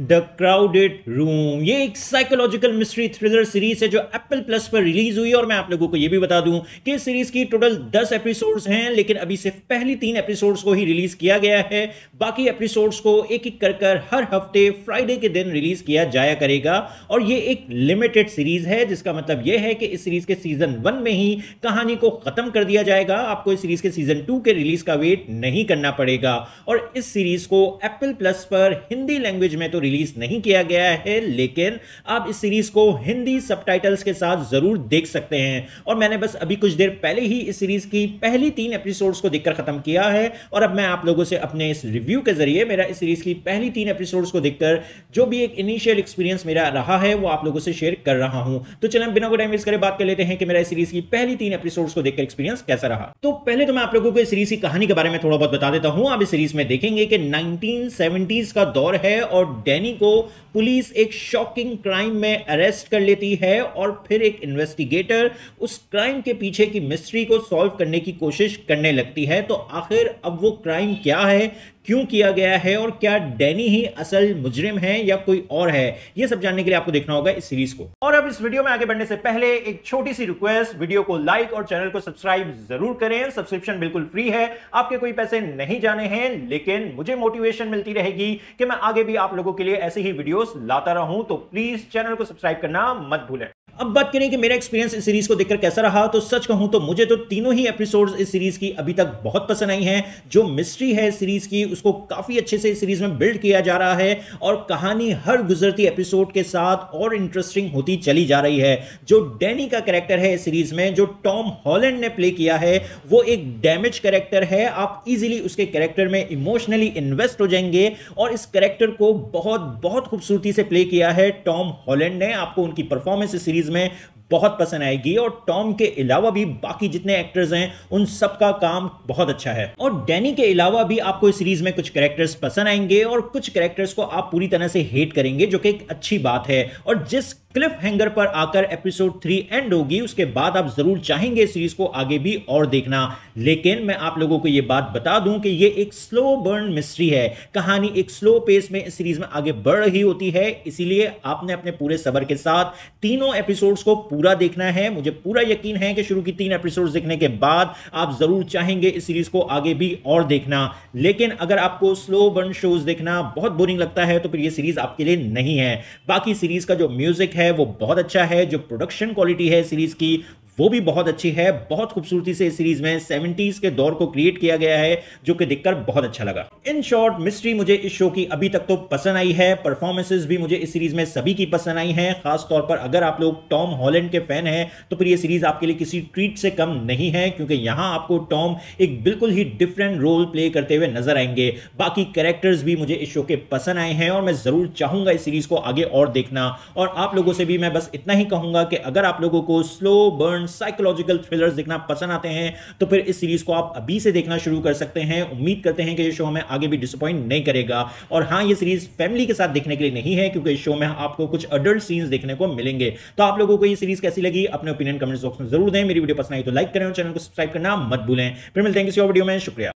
The crowded room ये एक psychological mystery thriller series है जो एप्पल प्लस पर रिलीज़ हुई और मैं आप लोगों को ये भी बता दूँ कि इस सीरीज़ की टोटल 10 एपिसोड्स हैं, लेकिन अभी सिर्फ़ पहली तीन एपिसोड्स को ही रिलीज़ किया गया है। बाकी एपिसोड्स को एक एक कर कर हर हफ़्ते फ्राइडे के दिन रिलीज़ किया जाया करेगा। और ये एक लिमिटेड सीरीज़ है, जिसका मतलब यह है कि इस सीरीज़ के सीज़न वन में ही कहानी को खत्म कर दिया जाएगा। आपको इस सीरीज़ के सीज़न टू के रिलीज़ का वेट नहीं करना पड़ेगा। और इस सीरीज़ को एप्पल प्लस पर हिंदी लैंग्वेज में तो रिलीज़ नहीं किया गया है, लेकिन आप इस सीरीज़ को हिंदी सबटाइटल्स के साथ ज़रूर देख सकते हैं। और मैंने बस अभी कुछ देर पहले ही इस सीरीज़ की पहली तीन एपिसोड्स को देखकर खत्म किया है, और अब मैं आप लोगों से अपने इस रिव्यू के ज़रिए मेरा इस सीरीज़ की पहली तीन एपिसोड्स को देखकर जो भी एक इनिशियल एक्सपीरियंस मेरा रहा है, वो आप लोगों से शेयर कर रहा हूँ। तो चलें बिना को टाइम वेस्ट करे बात कर लेते हैं कि मेरा इस सीरीज़ की पहली तीन एपिसोड्स को देखकर एक्सपीरियंस कैसा रहा। तो पहले तो मैं आप लोगों को इस सीरीज़ की कहानी के बारे में थोड़ा बहुत बता देता हूँ। आप इस सीरीज़ में देखेंगे कि 1970s का दौर है और डैनी को पुलिस एक शॉकिंग क्राइम में अरेस्ट कर लेती है और फिर एक इन्वेस्टिगेटर उस क्राइम के पीछे की मिस्ट्री को सॉल्व करने की कोशिश करने लगती है। तो आखिर अब वो क्राइम क्या है? क्यों किया गया है और क्या डैनी ही असल मुजरिम है या कोई और है? ये सब जानने के लिए आपको देखना होगा इस सीरीज़ को। और अब इस वीडियो में आगे बढ़ने से पहले एक छोटी सी रिक्वेस्ट वीडियो को लाइक और चैनल को सब्सक्राइब ज़रूर करें। सब्सक्रिप्शन बिल्कुल फ्री है। आपके कोई पैसे नहीं जाने हैं, लेकिन मुझे मोटिवेशन मिलती रहेगी कि मैं आगे भी आप लोगों के लिए ऐसे ही वीडियोस लाता रहूँ। तो प्लीज़ चैनल को सब्सक्राइब करना मत भूलें। अब बात करें कि मेरा एक्सपीरियंस इस सीरीज़ को देखकर कैसा रहा तो सच कहूँ तो मुझे तो तीनों ही एपिसोड्स इस सीरीज़ की अभी तक बहुत पसंद आई हैं। जो मिस्ट्री है इस सीरीज़ की, उसको काफ़ी अच्छे से इस सीरीज़ में बिल्ड किया जा रहा है और कहानी हर गुजरती एपिसोड के साथ और इंटरेस्टिंग होती चली जा रही है। जो डैनी का कैरेक्टर है इस सीरीज़ में, जो टॉम हॉलैंड ने प्ले किया है, वो एक डैमेज कैरेक्टर है। आप इजिली उसके कैरेक्टर में इमोशनली इन्वेस्ट हो जाएँगे और इस कैरेक्टर को बहुत बहुत खूबसूरती से प्ले किया है। टॉम हॉलैंड ने आपको उनकी परफॉर्मेंस इस सीरीज़ सीरीज़ में बहुत पसंद आएगी और टॉम के अलावा भी बाकी जितने एक्टर्स हैं, उन सब का काम बहुत अच्छा है। और डैनी के अलावा भी आपको इस सीरीज़ में कुछ कैरेक्टर्स पसंद आएँगे और कुछ कैरेक्टर्स को आप पूरी तरह से हेट करेंगे, जो कि एक अच्छी बात है। और जिस क्लिफ हैंगर पर आकर एपिसोड थ्री एंड होगी, उसके बाद आप ज़रूर चाहेंगे सीरीज़ को आगे भी और देखना। लेकिन मैं आप लोगों को यह बात बता दूँ कि यह एक स्लो बर्न मिस्ट्री है। कहानी एक स्लो पेस में इस सीरीज़ में आगे बढ़ रही होती है। इसीलिए आपने अपने पूरे सबर के साथ तीनों एपिसोड्स को पूरा देखना है, मुझे पूरा यकीन है कि शुरू की तीन एपिसोड देखने के बाद आप ज़रूर चाहेंगे इस सीरीज़ को आगे भी और देखना। लेकिन अगर आपको स्लो बर्न शोज़ देखना बहुत बोरिंग लगता है तो फिर यह सीरीज़ आपके लिए नहीं है। बाकी सीरीज़ का जो म्यूज़िक है, वो बहुत अच्छा है, जो प्रोडक्शन क्वालिटी है सीरीज़ की वो भी बहुत अच्छी है, बहुत खूबसूरती से इस सीरीज़ में सेवेंटीज के दौर को क्रिएट किया गया है, जो कि देखकर बहुत अच्छा लगा। इन शॉर्ट मिस्ट्री मुझे इस शो की अभी तक तो पसंद आई है परफॉर्मेंसेज भी मुझे इस सीरीज़ में सभी की पसंद आई है, खासतौर पर अगर आप लोग टॉम हॉलैंड के फ़ैन हैं तो फिर ये सीरीज़ आपके लिए किसी ट्रीट से कम नहीं है, क्योंकि यहाँ आपको टॉम एक बिल्कुल ही डिफरेंट रोल प्ले करते हुए नज़र आएँगे। बाकी कैरेक्टर्स भी मुझे इस शो के पसंद आए हैं, और मैं ज़रूर चाहूँगा इस सीरीज़ को आगे और देखना। और आप लोगों से भी मैं बस इतना ही कहूँगा कि अगर आप लोगों को स्लो बर्न साइकोलॉजिकल थ्रिलर्स देखना पसंद आते हैं तो फिर इस सीरीज़ को आप अभी से देखना शुरू कर सकते हैं। उम्मीद करते हैं कि ये शो हमें आगे भी डिसअपॉइंट नहीं करेगा। और हाँ ये सीरीज़ फैमिली के साथ देखने के लिए नहीं है, क्योंकि इस शो में आपको कुछ अडल्ट सीन्स देखने को मिलेंगे। तो आप लोगों को ये सीरीज़ कैसी लगी, अपने ओपिनियन कमेंट बॉक्स में ज़रूर दें। मेरी वीडियो पसंद आई तो लाइक करें और चैनल को सब्सक्राइब करना मत भूलें। फिर मिलते हैं किसी और वीडियो में। शुक्रिया।